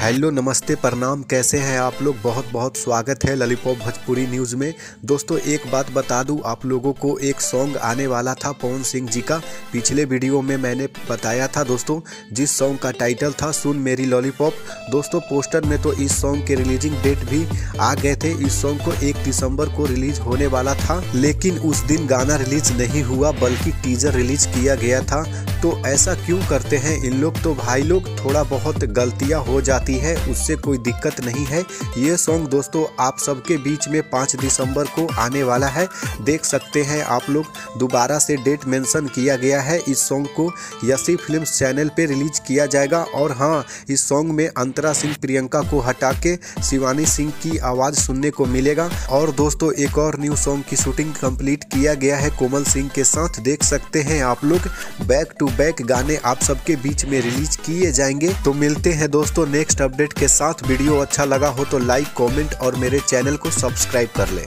Hello, नमस्ते, प्रणाम, कैसे हैं आप लोग? बहुत बहुत स्वागत है ललीपॉप भोजपुरी न्यूज़ में। दोस्तों, एक बात बता दूँ, आप लोगों को एक सॉन्ग आने वाला था पवन सिंह जी का। पिछले वीडियो में मैंने बताया था दोस्तों, जिस सॉन्ग का टाइटल था सुन मेरी लॉलीपॉप। दोस्तों, पोस्टर में तो इस सॉन्ग के रिलीजिंग डेट भी आ गए थे। इस सॉन्ग को एक दिसंबर को रिलीज़ होने वाला था, लेकिन उस दिन गाना रिलीज़ नहीं हुआ, बल्कि टीजर रिलीज़ किया गया था। तो ऐसा क्यों करते हैं? इन लोग तो भाई लोग, थोड़ा बहुत गलतियाँ हो जाती है, उससे कोई दिक्कत नहीं है। ये सॉन्ग दोस्तों, आप सबके बीच में पाँच दिसंबर को आने वाला है। देख सकते हैं आप लोग, दोबारा से डेट मेंशन किया गया है इस सॉन्ग को। यसी फ़िल्म चैनल पे रिलीज़ किया जाएगा और हाँ इस सॉन्ग में अंतरा सिंह, प्रियंका को हटा के शिवानी सिंह की आवाज़ सुनने को मिलेगा। और दोस्तों, एक और न्यू सॉन्ग की शूटिंग कंप्लीट किया गया है कोमल सिंह के साथ। देख सकते हैं आप लोग बैक टू बैक गाने आप सबके बीच में रिलीज़ किए जाएँगे। तो मिलते हैं दोस्तों नेक्स्ट अपडेट के साथ। वीडियो अच्छा लगा हो तो लाइक कॉमेंट और मेरे चैनल को सब्सक्राइब कर लें।